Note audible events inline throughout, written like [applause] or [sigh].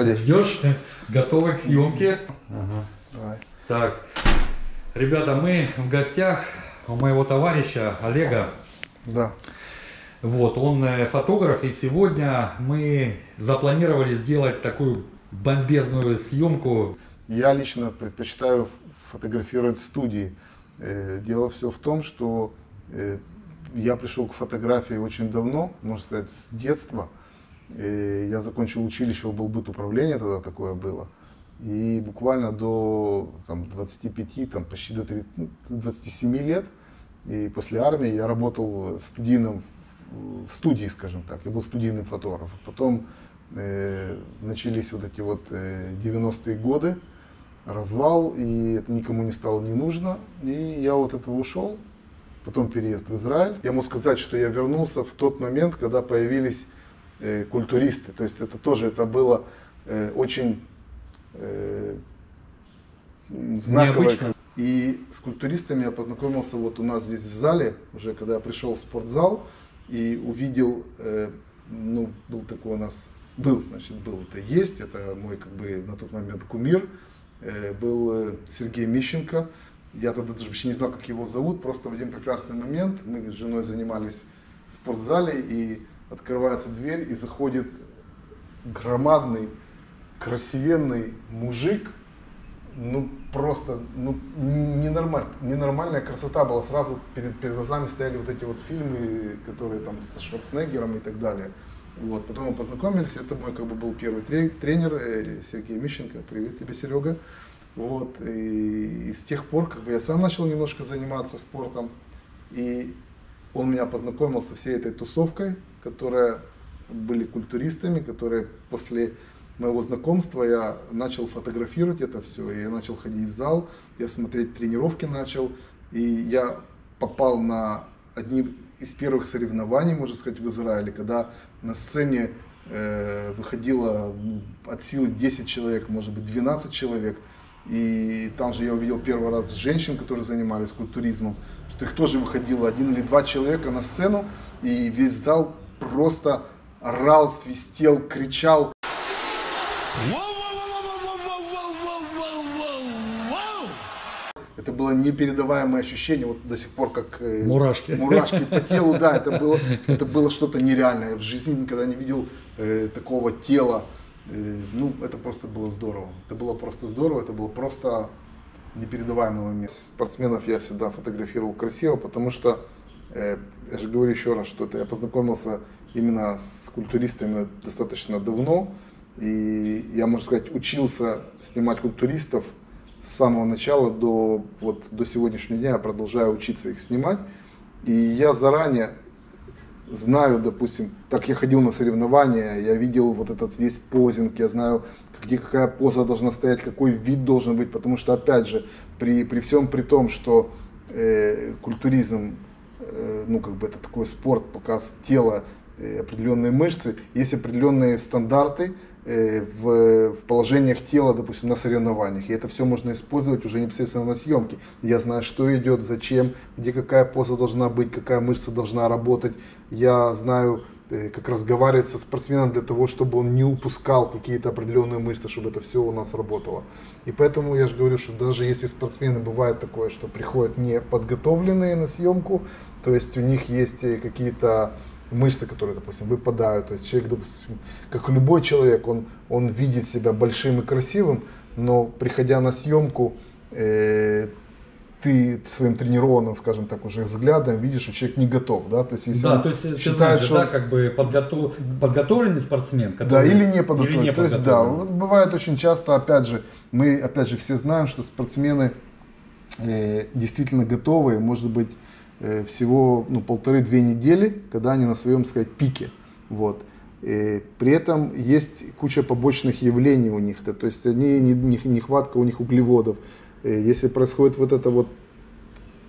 Проходи. Ждешь? Готовы к съемке? Ага, давай. Так, ребята, мы в гостях у моего товарища Олега. Да. Вот, он э, фотограф, и сегодня мы запланировали сделать такую бомбезную съемку. Я лично предпочитаю фотографировать в студии. Э, Дело все в том, что э, я пришел к фотографии очень давно, можно сказать, с детства. Э, Я закончил училище облбыт управления, тогда такое было. И буквально до там, 25, там, почти до 30, ну, 27 лет, и после армии я работал в студийном, в студии, скажем так, я был студийным фотографом. Потом э, начались вот эти вот э, 90-е годы, развал, и это никому не стало не нужно. И я вот этого ушел, потом переезд в Израиль. Я могу сказать, что я вернулся в тот момент, когда появились э, культуристы. То есть это тоже это было э, очень э, знаковое. Необычно. И с культуристами я познакомился вот у нас здесь в зале, уже когда я пришел в спортзал и увидел, э, ну, был такой у нас, был, значит, был, это есть, это мой как бы на тот момент кумир, э, был э, Сергей Мищенко. Я тогда даже вообще не знал, как его зовут, просто в один прекрасный момент мы с женой занимались в спортзале, и открывается дверь, и заходит громадный, красивенный мужик, ну просто, ну ненормаль, ненормальная красота была. Сразу перед, перед глазами стояли вот эти вот фильмы, которые там со Шварценеггером и так далее. Вот, потом мы познакомились, это мой как бы был первый тре- тренер э, Сергей Мищенко. Привет тебе, Серега. Вот, и, и с тех пор как бы я сам начал немножко заниматься спортом. И он меня познакомил со всей этой тусовкой, которая были культуристами, которые после моего знакомства я начал фотографировать это все, я начал ходить в зал, я смотреть тренировки начал, и я попал на одни из первых соревнований, можно сказать, в Израиле, когда на сцене э, выходило от силы 10 человек, может быть 12 человек, и там же я увидел первый раз женщин, которые занимались культуризмом, что их тоже выходило один или два человека на сцену, и весь зал просто орал, свистел, кричал. Это было непередаваемое ощущение, вот до сих пор как э, Мурашки. мурашки по телу, да, это было, [laughs] это было что-то нереальное. Я в жизни никогда не видел э, такого тела. Э, ну, это просто было здорово. Это было просто здорово, это было просто непередаваемый момент. Спортсменов я всегда фотографировал красиво, потому что, я же говорю еще раз, что это я познакомился именно с культуристами достаточно давно. И я, можно сказать, учился снимать культуристов с самого начала до, вот, до сегодняшнего дня. Я продолжаю учиться их снимать. И я заранее знаю, допустим, как я ходил на соревнования, я видел вот этот весь позинг, я знаю, где какая поза должна стоять, какой вид должен быть, потому что, опять же, при, при всем при том, что э, культуризм, э, ну, как бы это такой спорт, показ тела, э, определенные мышцы, есть определенные стандарты э, в положениях тела, допустим, на соревнованиях. И это все можно использовать уже непосредственно на съемке. Я знаю, что идет, зачем, где какая поза должна быть, какая мышца должна работать. Я знаю, э, как разговаривать со спортсменом для того, чтобы он не упускал какие-то определенные мышцы, чтобы это все у нас работало. И поэтому я же говорю, что даже если спортсмены бывает такое, что приходят не подготовленные на съемку, то есть у них есть э, какие-то мышцы, которые, допустим, выпадают. То есть человек, допустим, как любой человек, он, он видит себя большим и красивым, но приходя на съемку, э, ты своим тренированным, скажем так, уже взглядом видишь, что человек не готов, да, то есть если Да, он то есть ты считает, знаешь, что да, как бы подготов... подготовленный спортсмен, да, который... или не подготовлен. Или не То есть, да, подготовленный. вот бывает очень часто, опять же, мы, опять же, все знаем, что спортсмены э, действительно готовы, может быть, э, всего ну, полторы-две недели, когда они на своем, сказать, пике. Вот. Э, при этом есть куча побочных явлений у них, да, то есть они, не- не- нехватка у них углеводов. Э, Если происходит вот это вот,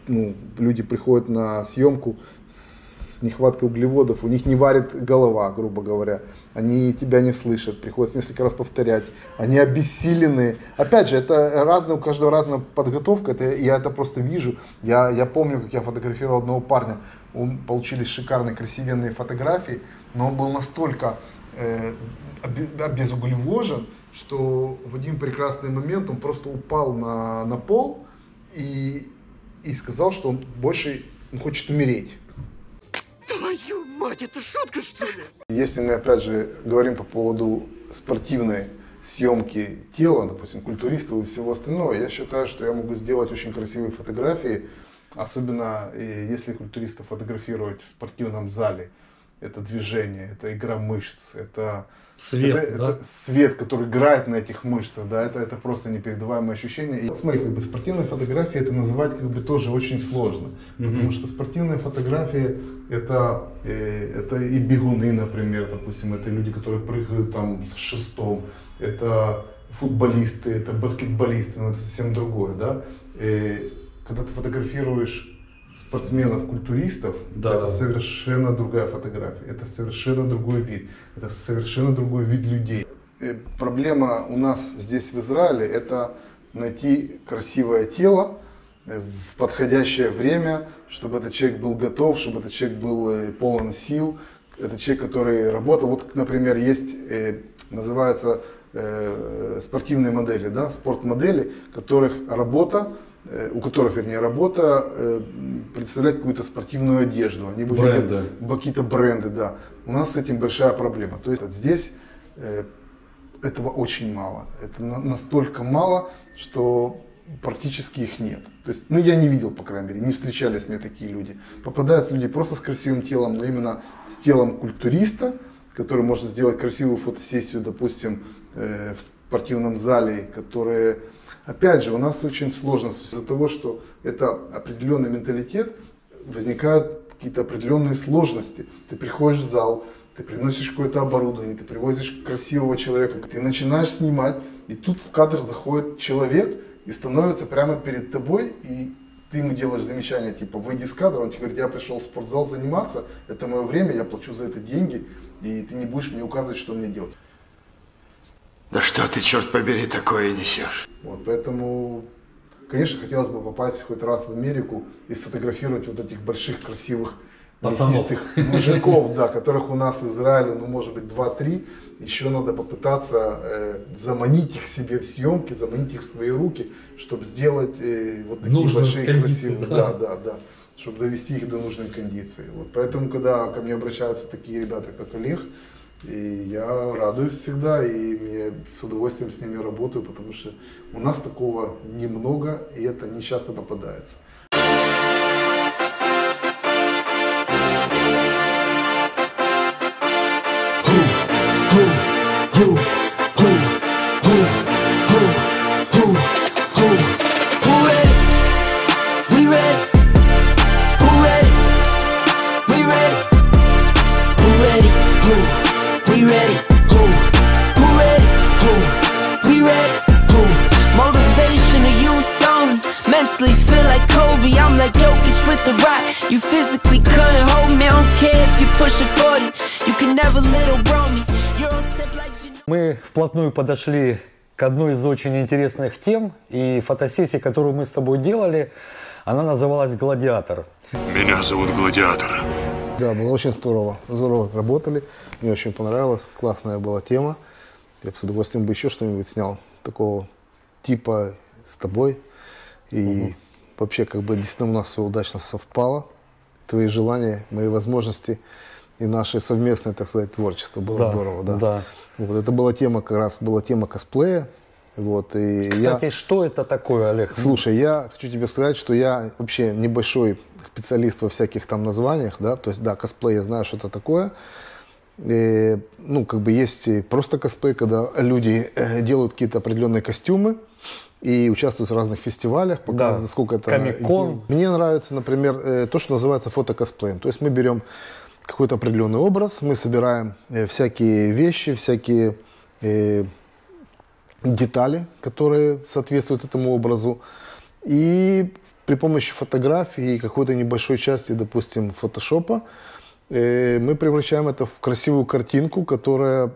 ну, люди приходят на съемку с нехваткой углеводов, у них не варит голова, грубо говоря, они тебя не слышат, приходится несколько раз повторять, они обессилены. Опять же, это разная, у каждого разная подготовка, это, я это просто вижу. Я, я помню, как я фотографировал одного парня, он, получились шикарные, красивенные фотографии, но он был настолько э, обезуглевожен, что в один прекрасный момент он просто упал на, на пол и, и сказал, что он больше он хочет умереть. Твою мать, это шутка что ли? Если мы опять же говорим по поводу спортивной съемки тела, допустим, культуристов и всего остального, я считаю, что я могу сделать очень красивые фотографии, особенно э, если культуристов фотографировать в спортивном зале. Это движение, это игра мышц, это Свет, это, да? это свет, который играет на этих мышцах, да, это, это просто непередаваемое ощущение. И смотри, как бы спортивные фотографии это называть как бы тоже очень сложно, Мгм. потому что спортивные фотографии это, э, это и бегуны, например, допустим, это люди, которые прыгают там с шестом, это футболисты, это баскетболисты, но это совсем другое, да. Э, когда ты фотографируешь спортсменов, культуристов, Да, это да. совершенно другая фотография, это совершенно другой вид, это совершенно другой вид людей. Э, Проблема у нас здесь в Израиле это найти красивое тело в подходящее время, чтобы этот человек был готов, чтобы этот человек был э, полон сил, это человек, который работал. Вот, например, есть, э, называется э, спортивные модели, да, спортмодели, которых работа, у которых, вернее, работа э, представлять какую-то спортивную одежду. Они выглядят какие-то бренды, да. У нас с этим большая проблема. То есть вот здесь э, этого очень мало. Это на- настолько мало, что практически их нет. То есть, ну я не видел, по крайней мере, не встречались мне такие люди. Попадаются люди просто с красивым телом, но именно с телом культуриста, который может сделать красивую фотосессию, допустим, э, в спортивном зале, которые, опять же, у нас очень сложно из-за того, что это определенный менталитет, возникают какие-то определенные сложности. Ты приходишь в зал, ты приносишь какое-то оборудование, ты привозишь красивого человека, ты начинаешь снимать, и тут в кадр заходит человек и становится прямо перед тобой, и ты ему делаешь замечание, типа, выйди из кадра, он тебе говорит, я пришел в спортзал заниматься, это мое время, я плачу за это деньги, и ты не будешь мне указывать, что мне делать. Да что ты, черт побери, такое несешь? Вот, поэтому, конечно, хотелось бы попасть хоть раз в Америку и сфотографировать вот этих больших, красивых, мясистых мужиков, да, которых у нас в Израиле, ну, может быть, 2-3. Еще надо попытаться э, заманить их себе в съемки, заманить их в свои руки, чтобы сделать э, вот такие Нужную большие, красивые, да. да, да, да, чтобы довести их до нужной кондиции. Вот, поэтому, когда ко мне обращаются такие ребята, как Олег, и я радуюсь всегда, и мне с удовольствием с ними работаю, потому что у нас такого немного, и это не часто попадается. Вплотную подошли к одной из очень интересных тем, и фотосессия, которую мы с тобой делали, она называлась «Гладиатор». Меня зовут Гладиатор. Да, было очень здорово. Здорово работали. Мне очень понравилось. Классная была тема. Я бы с удовольствием бы еще что-нибудь снял такого типа с тобой. И вообще, как бы действительно у нас все удачно совпало. Твои желания, мои возможности и наше совместное, так сказать, творчество. Было здорово, да. да. Вот, это была тема, как раз была тема косплея. Вот, и Кстати, я... что это такое, Олег? Слушай, я хочу тебе сказать, что я вообще небольшой специалист во всяких там названиях, да, то есть, да, косплей, я знаю, что это такое. И, ну, как бы есть просто косплей, когда люди э, делают какие-то определенные костюмы и участвуют в разных фестивалях, показывают, Да. сколько это... Комик-кон. Мне нравится, например, э, то, что называется фотокосплеем. То есть мы берем какой-то определенный образ, мы собираем э, всякие вещи, всякие э, детали, которые соответствуют этому образу. И при помощи фотографии и какой-то небольшой части, допустим, фотошопа, э, мы превращаем это в красивую картинку, которая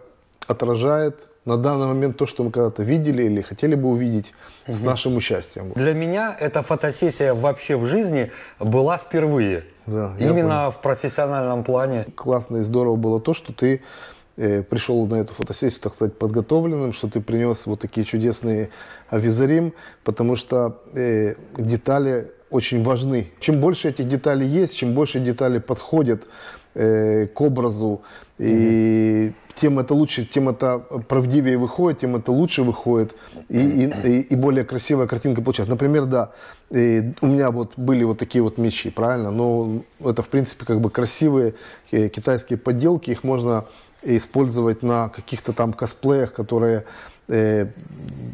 отражает на данный момент то, что мы когда-то видели или хотели бы увидеть с нашим участием. Для меня эта фотосессия вообще в жизни была впервые. Да, Именно в профессиональном плане. классно и здорово было то, что ты э, пришел на эту фотосессию, так сказать, подготовленным, что ты принес вот такие чудесные авизарим, потому что э, детали очень важны. Чем больше этих деталей есть, чем больше деталей подходят э, к образу, и тем это лучше, тем это правдивее выходит, тем это лучше выходит, и, и, и- более красивая картинка получается. Например, да, у меня вот были вот такие вот мечи, правильно? Но это, в принципе, как бы красивые э, китайские подделки, их можно использовать на каких-то там косплеях, которые э,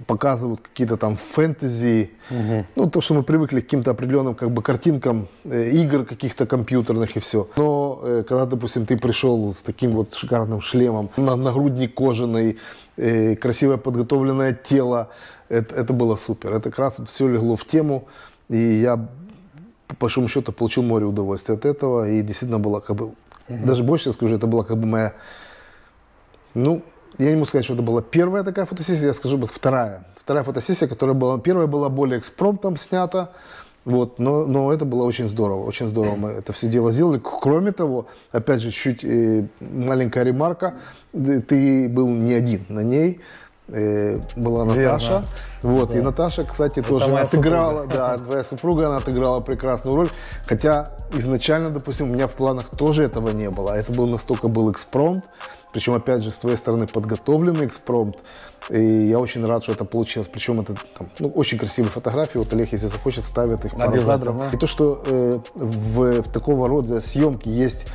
показывают какие-то там фэнтези, ну то, что мы привыкли к каким-то определенным как бы картинкам э, игр каких-то компьютерных и все. Но э, когда, допустим, ты пришел с таким вот шикарным шлемом, на, нагрудник кожаный, э, красивое подготовленное тело, это, это было супер. Это как раз вот все легло в тему, и я по большому счету получил море удовольствия от этого, и действительно было как бы, даже больше скажу, это была как бы моя ну, я не могу сказать, что это была первая такая фотосессия, я скажу, вот вторая. Вторая фотосессия, которая была, первая была более экспромтом снята, вот, но, но это было очень здорово, очень здорово мы это все дело сделали. Кроме того, опять же, чуть э, маленькая ремарка, ты был не один на ней, э, была Верно. Наташа, вот, и Наташа, кстати, тоже моя отыграла, супруга. да, твоя супруга, она отыграла прекрасную роль, хотя изначально, допустим, у меня в планах тоже этого не было, это был настолько был экспромт, причем, опять же, с твоей стороны подготовленный экспромт, и я очень рад, что это получилось, причем это там, ну, очень красивые фотографии, вот Олег, если захочет, ставит их пару кадров. И то, что э, в, в такого рода съемки есть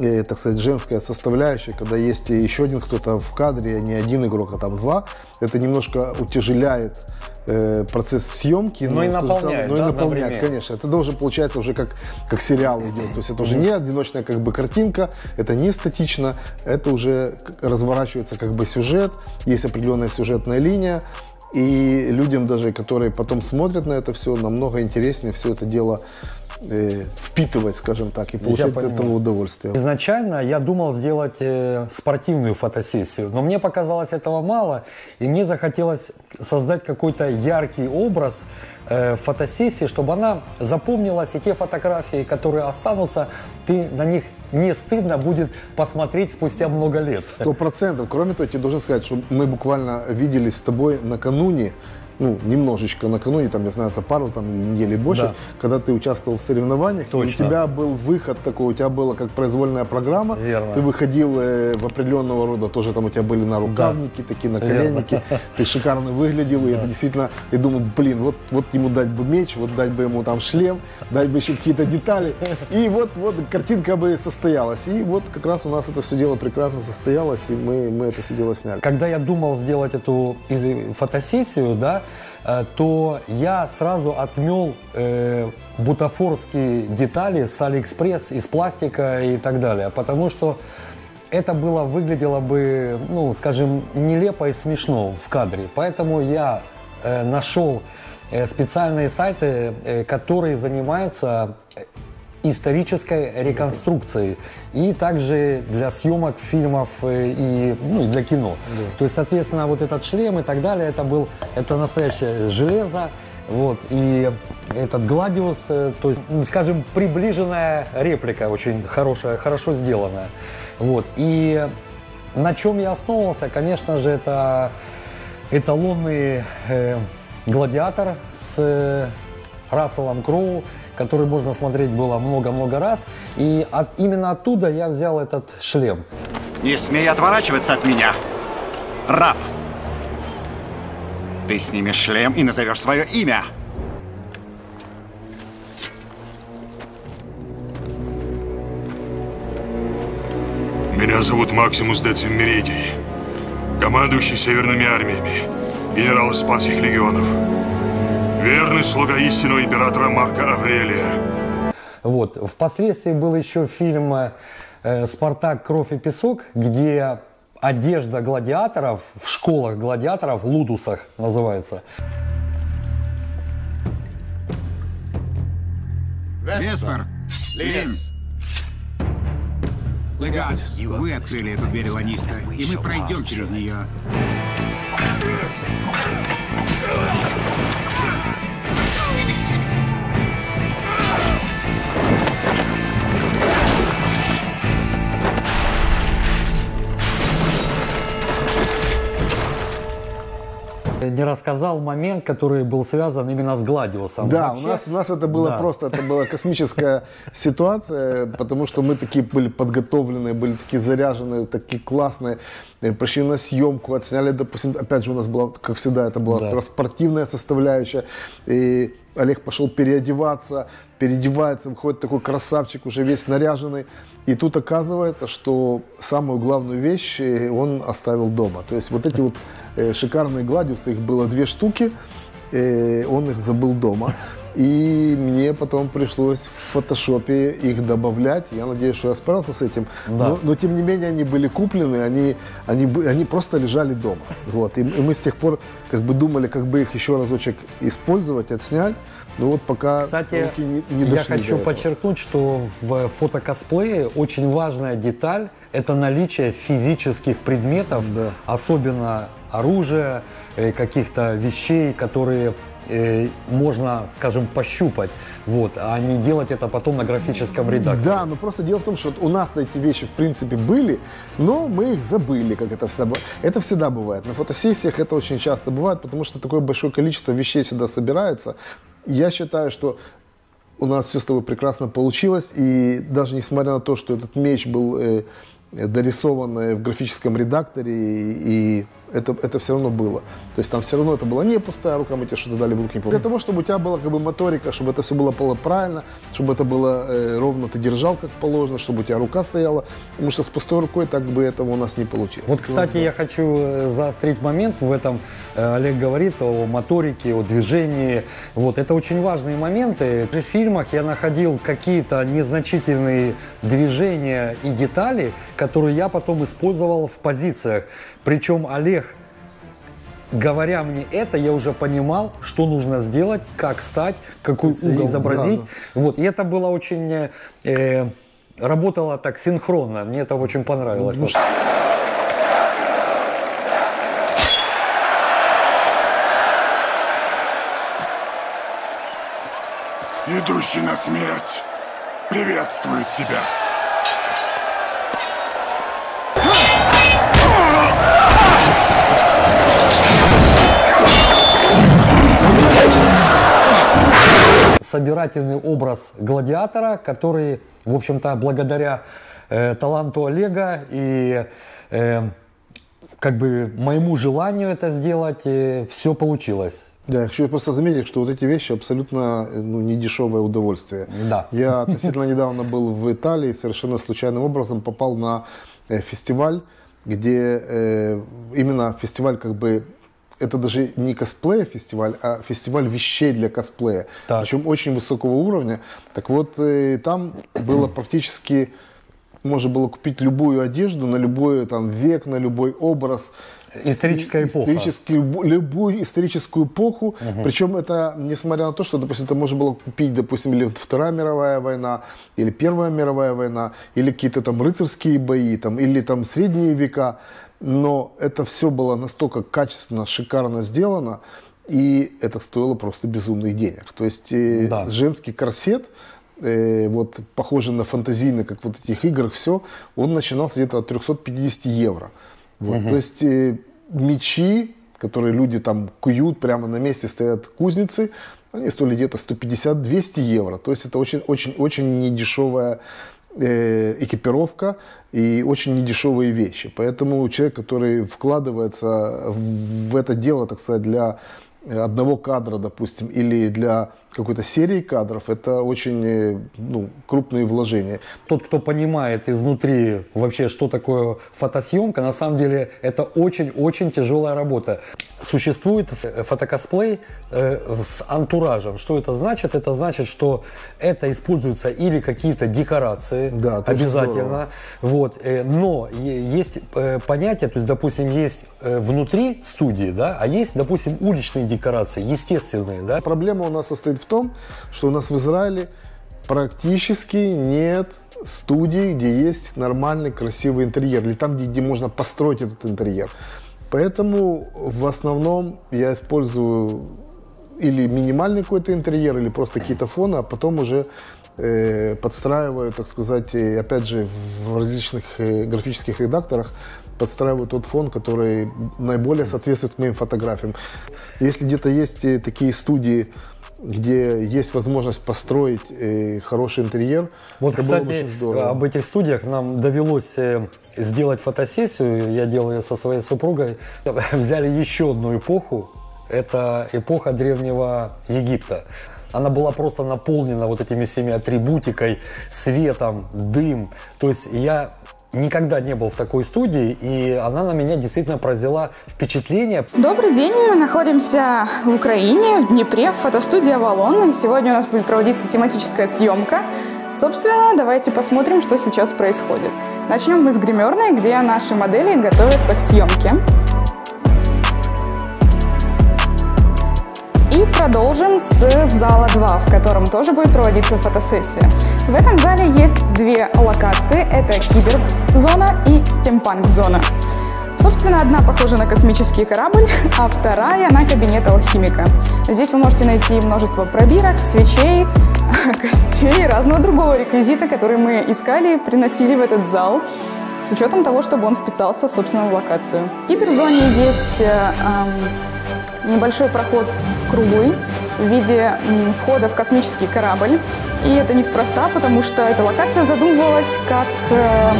э, так сказать, женская составляющая, когда есть еще один кто-то в кадре, а не один игрок, а там два, это немножко утяжеляет э, процесс съемки. Ну и в то же наполняет, самое- ну и да, наполняет, одновременно. конечно. Это должен получается уже как, как сериал идет. То есть это уже не одиночная как бы картинка, это не статично, это уже разворачивается как бы сюжет, есть определенная сюжетная линия, и людям даже, которые потом смотрят на это все, намного интереснее все это дело э, впитывать, скажем так, и получать от этого удовольствие. Изначально я думал сделать э, спортивную фотосессию, но мне показалось этого мало, и мне захотелось создать какой-то яркий образ э, фотосессии, чтобы она запомнилась, и те фотографии, которые останутся, ты на них не стыдно будет посмотреть спустя много лет. Сто процентов. Кроме того, я тебе должен сказать, что мы буквально виделись с тобой накануне, ну, немножечко накануне, там, я знаю, за пару там, недели больше, Да. когда ты участвовал в соревнованиях, и Точно. у тебя был выход такой, у тебя была как произвольная программа, Верно. ты выходил э, в определенного рода, тоже там у тебя были нарукавники, такие наколенники, ты шикарно выглядел, и это действительно, я думаю, блин, вот, вот ему дать бы меч, вот дать бы ему там шлем, дать бы еще какие-то детали, и вот, вот картинка бы состоялась, и вот как раз у нас это все дело прекрасно состоялось, и мы, мы это все дело сняли. Когда я думал сделать эту фотосессию, да, то я сразу отмел э, бутафорские детали с Алиэкспресс, из пластика и так далее, потому что это было выглядело бы, ну, скажем, нелепо и смешно в кадре. Поэтому я э, нашел э, специальные сайты, э, которые занимаются э, исторической реконструкцией и также для съемок фильмов э, и, ну, и для кино. То есть, соответственно, вот этот шлем и так далее, это был это настоящее железо, вот, и этот гладиус, э, то есть, скажем, приближенная реплика, очень хорошая, хорошо сделанная. Вот, и на чем я основывался, конечно же, это эталонный э, гладиатор с э, Расселом Кроу, который можно смотреть было много-много раз. И от, именно оттуда я взял этот шлем. Не смей отворачиваться от меня, раб. Ты снимешь шлем и назовешь свое имя. Меня зовут Максимус Децим Меридий, командующий северными армиями, генерал Испанских легионов. Верный слуга истинного императора Марка Аврелия. Вот. Впоследствии был еще фильм э, «Спартак. Кровь и песок», где одежда гладиаторов в школах гладиаторов, лудусах называется, Веспер! Лин! Легат, вы открыли эту дверь Ланиста, и мы пройдем через нее. Рассказал момент, который был связан именно с Гладиусом. Да, Вообще- у нас, у нас это было Да. просто, это была космическая [laughs] ситуация, потому что мы такие были подготовленные, были такие заряженные, такие классные, пришли на съемку, отсняли, допустим, опять же у нас была, как всегда, это была Да. спортивная составляющая, и Олег пошел переодеваться, переодевается, выходит такой красавчик, уже весь наряженный, и тут оказывается, что самую главную вещь э, он оставил дома. То есть вот эти вот шикарные гладиусы, их было две штуки, э, он их забыл дома. [laughs] И мне потом пришлось в фотошопе их добавлять. Я надеюсь, что я справился с этим. Да. Но, но тем не менее они были куплены, они, они, они просто лежали дома. [laughs] Вот. И, и мы с тех пор как бы думали, как бы их еще разочек использовать, отснять. Но вот пока Кстати, руки не, не я дошли хочу до этого. подчеркнуть, что в фотокосплее очень важная деталь – это наличие физических предметов, Да. особенно оружия, э, каких-то вещей, которые э, можно, скажем, пощупать, вот, а не делать это потом на графическом редакторе. Да, но просто дело в том, что у нас эти вещи в принципе были, но мы их забыли, как это всегда бывает. Это всегда бывает. На фотосессиях это очень часто бывает, потому что такое большое количество вещей сюда собирается. Я считаю, что у нас все с тобой прекрасно получилось, и даже несмотря на то, что этот меч был э, дорисован в графическом редакторе, и, и это, это все равно было. То есть там все равно это была не пустая рука, мы тебе что-то дали в руки. Для того, чтобы у тебя была как бы моторика, чтобы это все было правильно, чтобы это было э, ровно, ты держал как положено, чтобы у тебя рука стояла, потому что с пустой рукой так бы этого у нас не получилось. Вот, кстати, я хочу э, заострить момент в этом. Э, Олег говорит о моторике, о движении. Вот, это очень важные моменты. При фильмах я находил какие-то незначительные движения и детали, которые я потом использовал в позициях. Причем Олег Говоря мне это, я уже понимал, что нужно сделать, как стать, какой Это угол изобразить. да, Вот. И это было очень... э, э, работало так синхронно. Мне это очень понравилось. Ну, Идущий на смерть приветствует тебя. Собирательный образ гладиатора, который, в общем-то, благодаря э, таланту Олега и э, как бы моему желанию это сделать, все получилось. Да, я хочу просто заметить, что вот эти вещи абсолютно э, ну, не дешевое удовольствие. Да. Я относительно недавно был в Италии, совершенно случайным образом попал на э, фестиваль, где э, именно фестиваль как бы это даже не косплея фестиваль, а фестиваль вещей для косплея. Так. Причем очень высокого уровня. Так вот, э, там было практически можно было купить любую одежду на любой там век, на любой образ. Историческая И- эпоха. историческую- любу- любую историческую эпоху. Причем это, несмотря на то, что, допустим, это можно было купить, допустим, или Вторая мировая война, или Первая мировая война, или какие-то там рыцарские бои, там, или там средние века. Но это все было настолько качественно, шикарно сделано, и это стоило просто безумных денег. То есть э, Да. женский корсет, э, вот похожий на фантазийный, как вот этих игр, все, он начинался где-то от 350 евро. Вот, То есть э, мечи, которые люди там куют, прямо на месте стоят кузницы, они стоили где-то 150-200 евро. То есть это очень-очень-очень недешевая экипировка и очень недешевые вещи. Поэтому человек, который вкладывается в, это дело, так сказать, для э, одного кадра, допустим, или для какой-то серии кадров, это очень э, ну, крупные вложения. Тот, кто понимает изнутри вообще, что такое фотосъемка, на самом деле это очень-очень тяжелая работа. Существует ф- фотокосплей э, с антуражем. Что это значит? Это значит, что это используются или какие-то декорации, Да, обязательно. Вот, э, но есть э, понятие, то есть, допустим, есть э, внутри студии, да, а есть, допустим, уличные декорации, естественные, да. Проблема у нас состоит в том, что у нас в Израиле практически нет студий, где есть нормальный красивый интерьер, или там, где, где можно построить этот интерьер. Поэтому в основном я использую или минимальный какой-то интерьер, или просто какие-то фоны, а потом уже э, подстраиваю, так сказать, опять же в различных э, графических редакторах подстраиваю тот фон, который наиболее соответствует моим фотографиям. Если где-то есть э, такие студии, где есть возможность построить э, хороший интерьер, Вот, это было бы кстати, очень здорово. об этих студиях нам довелось э, сделать фотосессию. Я делал ее со своей супругой. [laughs] Взяли еще одну эпоху. Это эпоха Древнего Египта. Она была просто наполнена вот этими всеми атрибутикой, светом, дым. То есть я никогда не был в такой студии, и она на меня действительно произвела впечатление. Добрый день, мы находимся в Украине, в Днепре, в фотостудии «Авалон». И сегодня у нас будет проводиться тематическая съемка. Собственно, давайте посмотрим, что сейчас происходит. Начнем мы с гримерной, где наши модели готовятся к съемке. Продолжим с зала 2, в котором тоже будет проводиться фотосессия. В этом зале есть две локации. Это киберзона и стимпанк-зона. Собственно, одна похожа на космический корабль, а вторая на кабинет алхимика. Здесь вы можете найти множество пробирок, свечей, [laughs] костей и разного другого реквизита, который мы искали и приносили в этот зал с учетом того, чтобы он вписался, собственно, в локацию. В киберзоне есть э, небольшой проход круглый в виде входа в космический корабль. И это неспроста, потому что эта локация задумывалась как э,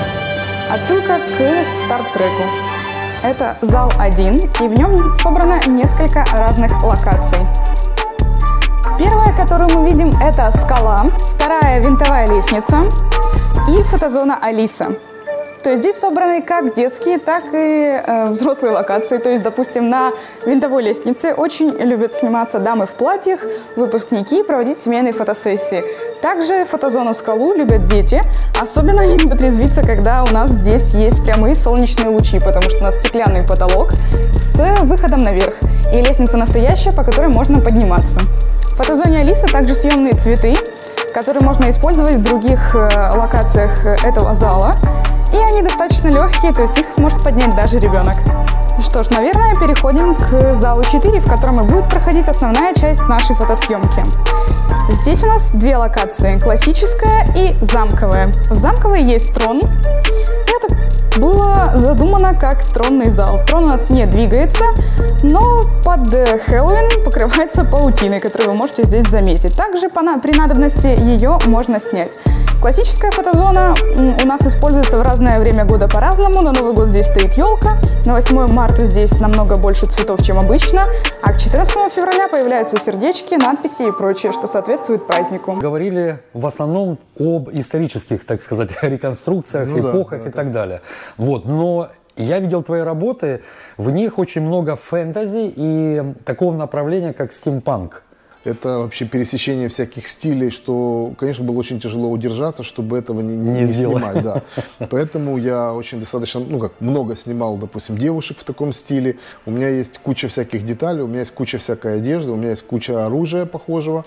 отсылка к Стартреку. Это зал 1, и в нем собрано несколько разных локаций. Первая, которую мы видим, это скала, вторая винтовая лестница и фотозона Алиса. То есть здесь собраны как детские, так и э, взрослые локации. То есть, допустим, на винтовой лестнице очень любят сниматься дамы в платьях, выпускники, проводить семейные фотосессии. Также фотозону скалу любят дети. Особенно они любят резвиться, когда у нас здесь есть прямые солнечные лучи, потому что у нас стеклянный потолок с выходом наверх. И лестница настоящая, по которой можно подниматься. В фотозоне Алиса также съемные цветы, которые можно использовать в других э, локациях э, этого зала. И они достаточно легкие, то есть их сможет поднять даже ребенок. Что ж, наверное, переходим к залу 4, в котором и будет проходить основная часть нашей фотосъемки. Здесь у нас две локации, классическая и замковая. В замковой есть трон. Было задумано как тронный зал. Трон у нас не двигается, но под э, Хэллоуин покрывается паутиной, которую вы можете здесь заметить. Также при надобности ее можно снять. Классическая фотозона у нас используется в разное время года по-разному. На Новый год здесь стоит елка, на 8 марта здесь намного больше цветов, чем обычно, а к 14 февраля появляются сердечки, надписи и прочее, что соответствует празднику. Говорили в основном об исторических, так сказать, [laughs] реконструкциях, Ну да, эпохах да, и так далее. Вот, но я видел твои работы, в них очень много фэнтези и такого направления, как стимпанк. Это вообще пересечение всяких стилей, что, конечно, было очень тяжело удержаться, чтобы этого не, не, Не сделать. снимать. Да. Поэтому я очень достаточно, ну как, много снимал, допустим, девушек в таком стиле. У меня есть куча всяких деталей, у меня есть куча всякой одежды, у меня есть куча оружия похожего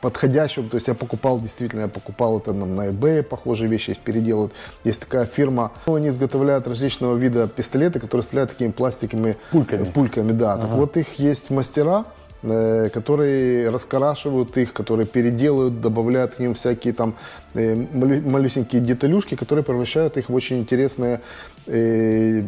подходящего, то есть я покупал, действительно, я покупал это там, на eBay, похожие вещи есть, переделывают. Есть такая фирма, ну, они изготовляют различного вида пистолеты, которые стреляют такими пластиковыми Пульками. пульками, да. Так вот их есть мастера, которые раскрашивают их, которые переделывают, добавляют к ним всякие там э, малю- малюсенькие деталюшки, которые превращают их в очень интересные э,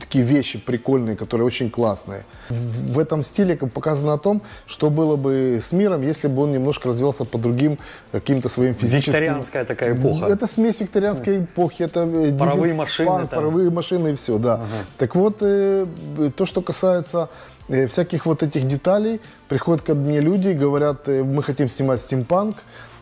такие вещи прикольные, которые очень классные. В этом стиле показано о том, что было бы с миром, если бы он немножко развивался по другим каким-то своим физическим... Викторианская такая эпоха. Это смесь викторианской эпохи, это э, Паровые дизель- машины пар- паровые машины и все, да. Так вот, э, то, что касается э, всяких вот этих деталей, приходят ко мне люди и говорят, э, мы хотим снимать стимпанк.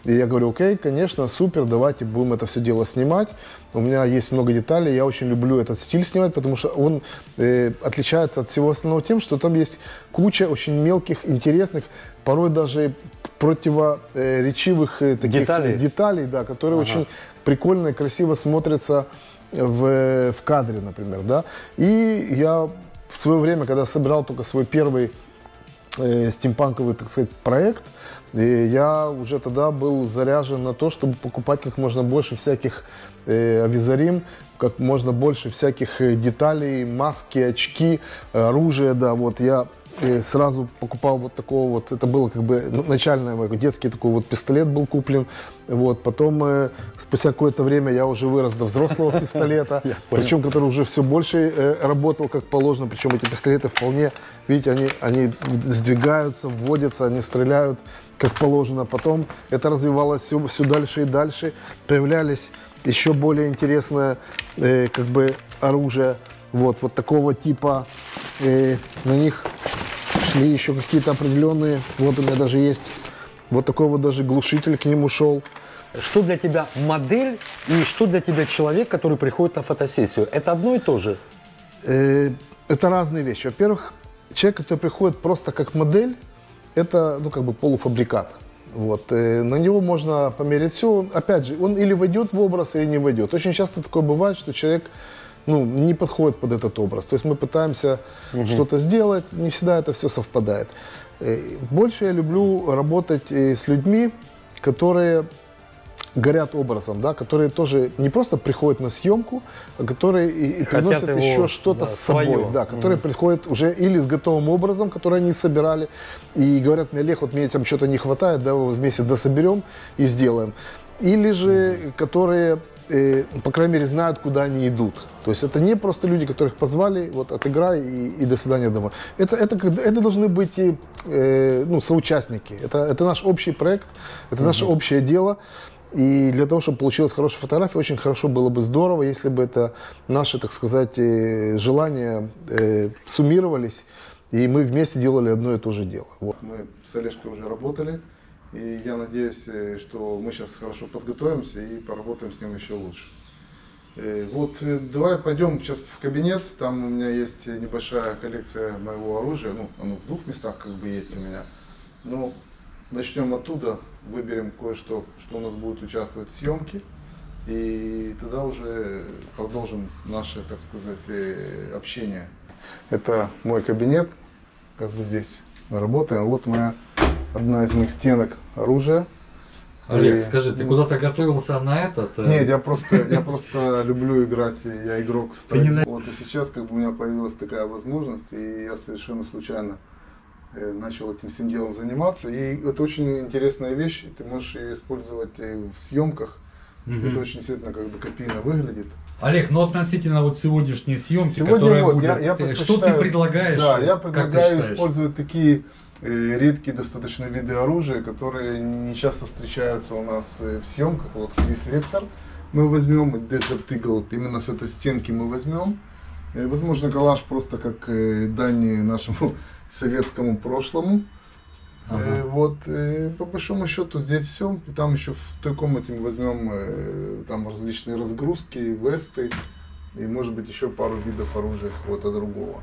И я говорю, окей, конечно, супер, давайте будем это все дело снимать. У меня есть много деталей, я очень люблю этот стиль снимать, потому что он э, отличается от всего остального тем, что там есть куча очень мелких, интересных, порой даже противоречивых э, таких Деталей? э, деталей, да, которые очень прикольно и красиво смотрятся в, в кадре, например, да. И я в свое время, когда собирал только свой первый э, стимпанковый, так сказать, проект, и я уже тогда был заряжен на то, чтобы покупать как можно больше всяких э, авизарим, как можно больше всяких э, деталей, маски, очки, э, оружия, да, вот я сразу покупал вот такого вот, это было как бы ну, начальное мой детский такой вот пистолет был куплен, вот, потом э, спустя какое-то время я уже вырос до взрослого [laughs] пистолета, причем который уже все больше э, работал как положено, причем эти пистолеты вполне, видите, они, они сдвигаются, вводятся, они стреляют как положено, потом это развивалось все, все дальше и дальше, появлялись еще более интересное э, как бы оружие, вот, вот такого типа, э, на них шли еще какие-то определенные, вот у меня даже есть вот такой вот даже глушитель к нему шел. Что для тебя модель и что для тебя человек, который приходит на фотосессию? Это одно и то же? Э, это разные вещи. Во-первых, человек, который приходит просто как модель, это, ну, как бы полуфабрикат. Вот. э, На него можно померить все. Опять же, он или войдет в образ, или не войдет. Очень часто такое бывает, что человек ну, не подходит под этот образ. То есть мы пытаемся что-то сделать, не всегда это все совпадает. Э, Больше я люблю работать э, с людьми, которые горят образом, да, которые тоже не просто приходят на съемку, а которые и, и приносят его, еще что-то да, с собой, своё. да, которые приходят уже или с готовым образом, который они собирали, и говорят мне, Олег, вот мне там что-то не хватает, да, вместе дособерем и сделаем. Или же, которые, э, по крайней мере, знают, куда они идут. То есть это не просто люди, которых позвали, вот отыграй и, и до свидания домой. Это, это, это должны быть и, э, ну, соучастники. Это, это наш общий проект, это наше общее дело. И для того, чтобы получилась хорошая фотография, очень хорошо было бы здорово, если бы это наши, так сказать, э, желания э, суммировались, и мы вместе делали одно и то же дело. Вот. Мы с Олежкой уже работали, и я надеюсь, э, что мы сейчас хорошо подготовимся и поработаем с ним еще лучше. Э, Вот, э, давай пойдем сейчас в кабинет, там у меня есть небольшая коллекция моего оружия, ну, оно в двух местах как бы есть у меня. Но начнем оттуда, выберем кое-что, что у нас будет участвовать в съемке, и тогда уже продолжим наше, так сказать, общение. Это мой кабинет, как бы здесь мы работаем. Вот моя одна из моих стенок оружия. Олег, И- скажи, ты куда-то готовился на этот? э, нет, я просто, я просто [laughs] люблю играть, я игрок в на- Вот и сейчас как бы у меня появилась такая возможность, и я совершенно случайно э, начал этим всем делом заниматься. И это очень интересная вещь, ты можешь ее использовать в съемках. Мгм. Это очень действительно как бы копийно выглядит. Олег, ну относительно вот сегодняшней съемки, Сегодня которая вот будет, я, я э, что ты предлагаешь? Да, я предлагаю использовать такие редкие достаточно виды оружия, которые не часто встречаются у нас э, в съемках. Вот Крис Вектор мы возьмем, Desert Eagle, именно с этой стенки мы возьмем. Э, Возможно, калаш просто как э, дань нашему [laughs] советскому прошлому. Э, Ага. Вот, э, по большому счету здесь все. Там еще в той комнате мы возьмем э, там различные разгрузки, весты и может быть еще пару видов оружия какого-то другого.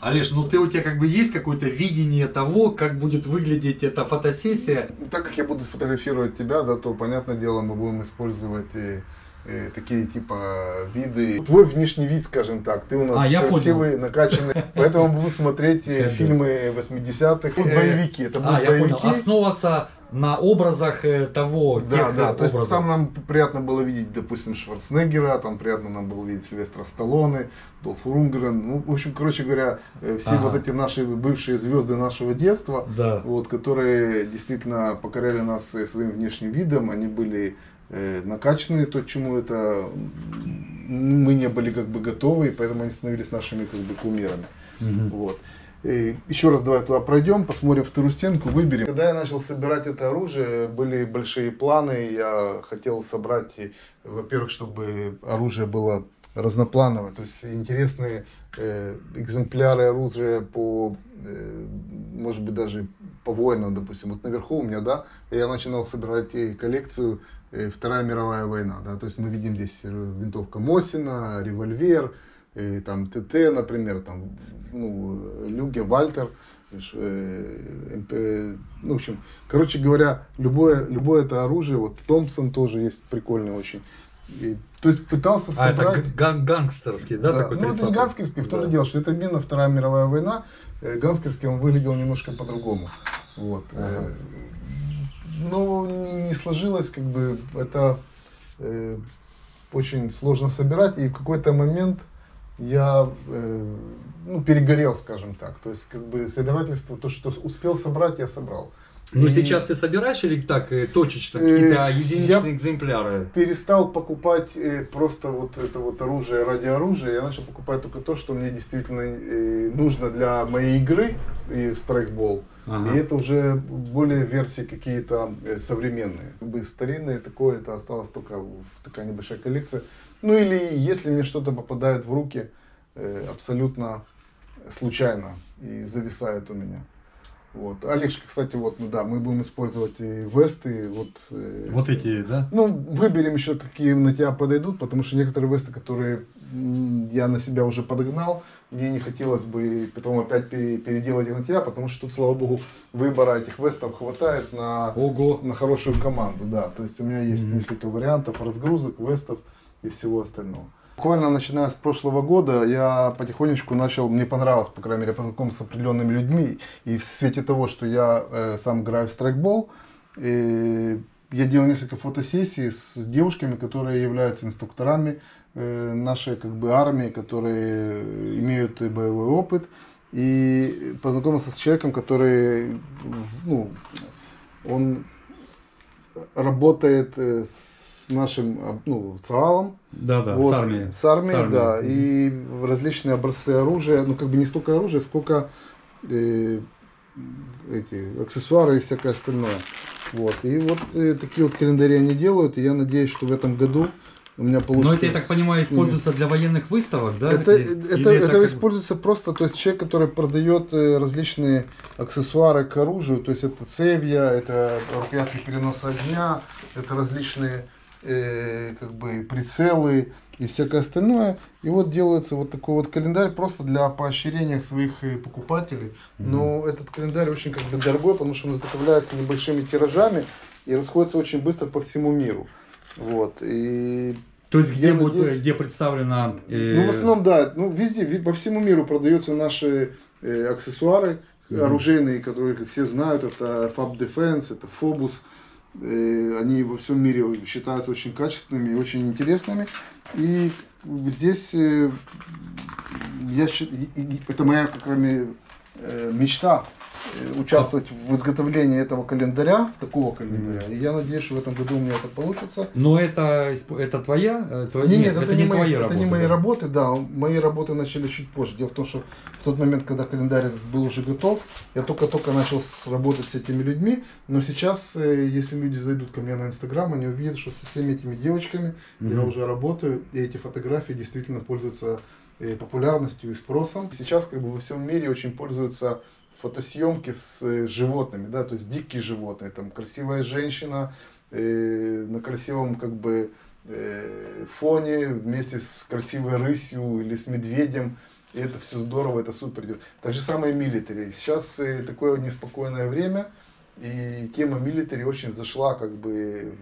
Олеж, ну ты у тебя как бы есть какое-то видение того, как будет выглядеть эта фотосессия? Так как я буду фотографировать тебя, да, то, понятное дело, мы будем использовать э, э, такие типа виды. Твой внешний вид, скажем так. Ты у нас А, красивый, накачанный. [laughs] Поэтому будем смотреть э, фильмы 80-х. Э, Боевики. Это А, будут понял. боевики. Основываться на образах э, того, Да, тех да, э, то есть образов. там нам приятно было видеть, допустим, Шварценеггера, там приятно нам было видеть Сильвестра Сталлоне, Долфа Рунгрен, ну, в общем, короче говоря, э, все Ага. вот эти наши бывшие звезды нашего детства, Да. вот, которые действительно покоряли нас э, своим внешним видом, они были э, накачанные, то, чему это мы не были как бы готовы, и поэтому они становились нашими как бы кумирами. Вот. Еще раз давай туда пройдем, посмотрим вторую стенку, выберем. Когда я начал собирать это оружие, были большие планы. Я хотел собрать, во-первых, чтобы оружие было разноплановое, то есть интересные э, экземпляры оружия по, э, может быть, даже по воинам, допустим. Вот наверху у меня, да, я начинал собирать коллекцию э, Вторая мировая война, да, то есть мы видим здесь э, винтовка Мосина, револьвер, и там ТТ, например, там, ну, Люге, Вальтер, э, МП, ну, в общем, короче говоря, любое, любое это оружие, вот Томпсон тоже есть прикольный очень. И, то есть пытался А это собрать... ган- гангстерский, да, такой ну, это 30-й? не ганскерский, в том и Да. дело, что это именно Вторая мировая война. Э, Ганскерский он выглядел немножко по-другому. Вот. э, Но не сложилось, как бы, это э, очень сложно собирать, и в какой-то момент я э, ну, перегорел, скажем так. То есть, как бы собирательство, то, что успел собрать, я собрал. Ну И сейчас ты собираешь или так э, точечно, Э, какие-то единичные я- экземпляры? перестал покупать э, просто вот это вот оружие ради оружия. Я начал покупать только то, что мне действительно э, нужно для моей игры и в страйкбол. Ага. И это уже более версии какие-то э, современные. Как бы старинные такое, это осталось только в- такая небольшая коллекция. Ну или если мне что-то попадает в руки э, абсолютно случайно и зависает у меня. Вот. Олежка, кстати, вот, ну да, мы будем использовать и весты, вот. э, Вот эти, да? ну, выберем еще, какие на тебя подойдут, потому что некоторые весты, которые я на себя уже подогнал, мне не хотелось бы потом опять пере- переделать их на тебя, потому что тут, слава богу, выбора этих вестов хватает на, Ого. на хорошую команду, да. То есть у меня есть несколько вариантов разгрузок, вестов и всего остального. Буквально начиная с прошлого года я потихонечку начал, мне понравилось, по крайней мере, познакомиться с определенными людьми. И в свете того, что я э, сам играю в страйкбол, э, я делал несколько фотосессий с девушками, которые являются инструкторами э, нашей как бы армии, которые имеют и боевой опыт. И познакомился с человеком, который, ну, он работает э, с нашим, а, ну, ЦААЛом, Да, да, вот, с армией. С армией, С армией. да. И различные образцы оружия, ну как бы не столько оружия, сколько э, эти аксессуары и всякое остальное. Вот. И вот э, такие вот календари они делают, и я надеюсь, что в этом году у меня получится. Но это, я так понимаю, используется для военных выставок, да? Это, Или- это, или это, как- используется просто, то есть человек, который продает э, различные аксессуары к оружию, то есть это цевья, это рукоятки переноса огня, это различные э, как бы прицелы и всякое остальное. И вот делается вот такой вот календарь просто для поощрения своих э, покупателей. Но этот календарь очень как бы дорогой, потому что он изготовляется небольшими тиражами и расходится очень быстро по всему миру. Вот. И То есть где, будет, надеюсь- где представлена... э, ну, в основном, да. Ну, везде, по всему миру продаются наши э, аксессуары оружейные, которые как все знают. Это Fab Defense, это Phobos. Э, они во всем мире считаются очень качественными и очень интересными. И здесь э, я, это моя, кроме э, мечта участвовать в изготовлении этого календаря, такого календаря. И я надеюсь, что в этом году у меня это получится. Но это, это твоя? э, твоя- Не, нет, нет, это, не, мои, твои это работы. не мои да? работы, да. Мои работы начали чуть позже. Дело в том, что в тот момент, когда календарь был уже готов, я только-только начал работать с этими людьми. Но сейчас, э, если люди зайдут ко мне на Инстаграм, они увидят, что со всеми этими девочками я уже работаю, и эти фотографии действительно пользуются э, популярностью и спросом. Сейчас как бы во всем мире очень пользуются фотосъемки с э, животными, да, то есть дикие животные, там красивая женщина э, на красивом как бы э, фоне вместе с красивой рысью или с медведем. И это все здорово, это супер идет. Так же самое милитари. Сейчас э, такое неспокойное время, и тема милитари очень зашла как бы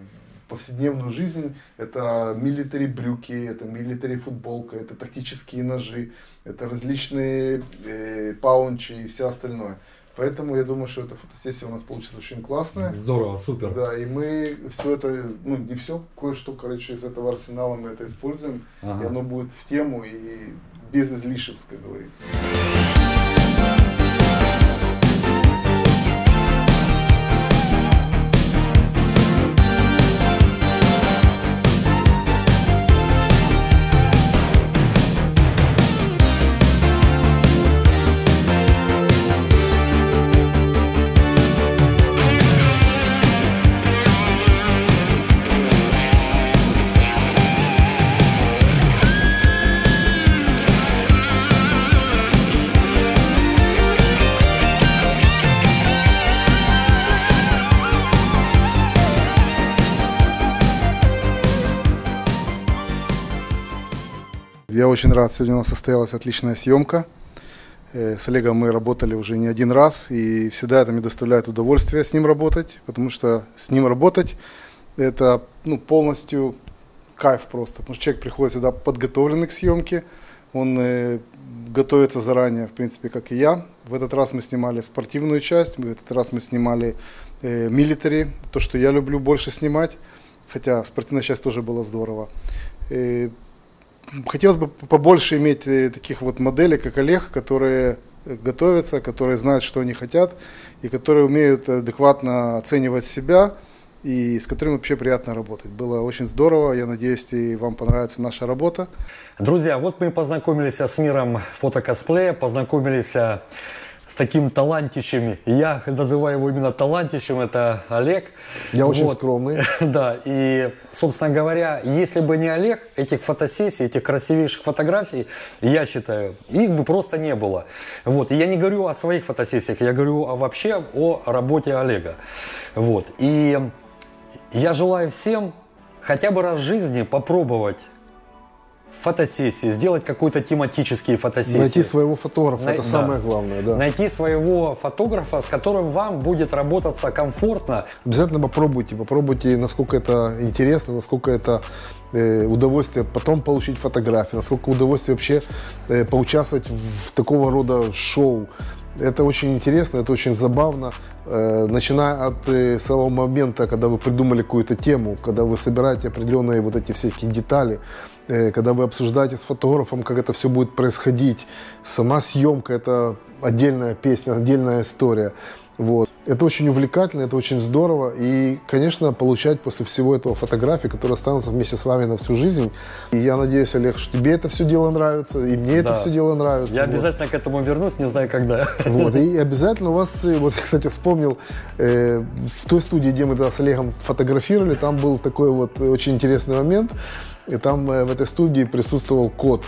повседневную жизнь. Это милитари брюки, это милитари футболка, это тактические ножи, это различные э, паунчи и все остальное. Поэтому я думаю, что эта фотосессия у нас получится очень классная. Здорово, супер. Да, и мы все это, ну не все, кое-что, короче, из этого арсенала мы это используем, Ага. и оно будет в тему и без излишеств, как говорится. Я очень рад, сегодня у нас состоялась отличная съемка. Э, С Олегом мы работали уже не один раз, и всегда это мне доставляет удовольствие с ним работать, потому что с ним работать это ну, полностью кайф просто, потому что человек приходит сюда подготовленный к съемке, он э, готовится заранее, в принципе, как и я. В этот раз мы снимали спортивную часть, в этот раз мы снимали э, милитари, то, что я люблю больше снимать, хотя спортивная часть тоже была здорово. Э, хотелось бы побольше иметь э, таких вот моделей, как Олег, которые готовятся, которые знают, что они хотят, и которые умеют адекватно оценивать себя, и с которыми вообще приятно работать. Было очень здорово, я надеюсь, и вам понравится наша работа. Друзья, вот мы познакомились с миром фотокосплея, познакомились а, с таким талантищем. Я называю его именно талантищем, это Олег. Я очень скромный. [laughs] Да, и, собственно говоря, если бы не Олег, этих фотосессий, этих красивейших фотографий, я считаю, их бы просто не было. Вот. И я не говорю о своих фотосессиях, я говорю о, вообще о работе Олега. Вот. И я желаю всем хотя бы раз в жизни попробовать фотосессии, сделать какой-то тематический фотосессии. Найти своего фотографа, Най- это да. самое главное, да. Найти своего фотографа, с которым вам будет работаться комфортно. Обязательно попробуйте, попробуйте, насколько это интересно, насколько это э, удовольствие потом получить фотографии, насколько удовольствие вообще э, поучаствовать в, в такого рода шоу. Это очень интересно, это очень забавно. Э, начиная от э, самого момента, когда вы придумали какую-то тему, когда вы собираете определенные вот эти всякие детали, когда вы обсуждаете с фотографом, как это все будет происходить. Сама съемка – это отдельная песня, отдельная история. Вот. Это очень увлекательно, это очень здорово. И, конечно, получать после всего этого фотографии, которые останутся вместе с вами на всю жизнь. И я надеюсь, Олег, что тебе это все дело нравится, и мне это Да. все дело нравится. Я Вот. обязательно к этому вернусь, не знаю когда. Вот, и [laughs] обязательно у вас, э, вот, [laughs] кстати, вспомнил, э, в той студии, где мы тогда с Олегом фотографировали, там был такой вот очень интересный момент. И там э, в этой студии присутствовал кот.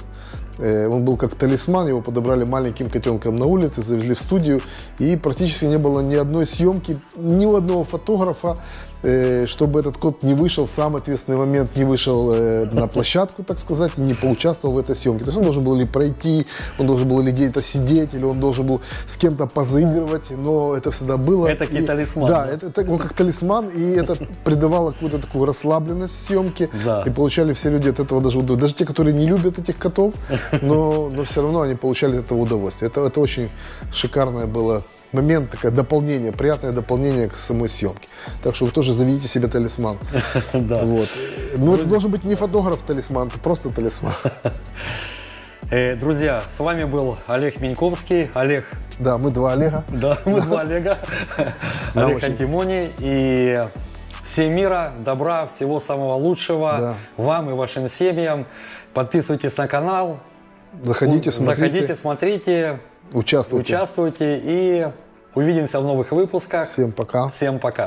Э, Он был как талисман, его подобрали маленьким котенком на улице, завезли в студию, и практически не было ни одной съемки, ни у одного фотографа, чтобы этот кот не вышел в самый ответственный момент, не вышел э, на площадку, так сказать, и не поучаствовал в этой съемке. То есть он должен был ли пройти, он должен был или где-то сидеть, или он должен был с кем-то позаигрывать, но это всегда было. Этакий И- талисман, Да, да? это, это он как талисман, и это придавало какую-то такую расслабленность в съемке. Да. И получали все люди от этого даже удовольствие. Даже те, которые не любят этих котов, но, но все равно они получали от этого удовольствие. Это, это очень шикарное было момент, такое дополнение, приятное дополнение к самой съемке. Так что вы тоже заведите себе талисман. [laughs] Да. Вот. Но это должен быть не фотограф-талисман, это просто талисман. [laughs] Э, Друзья, с вами был Олег Меньковский. Олег, Да, мы два Олега. [laughs] да, мы два Олега. Олег. Антимони. И всем мира, добра, всего самого лучшего Да. вам и вашим семьям. Подписывайтесь на канал. Заходите, смотрите, Заходите, смотрите, участвуйте. участвуйте и увидимся в новых выпусках. Всем пока. Всем пока.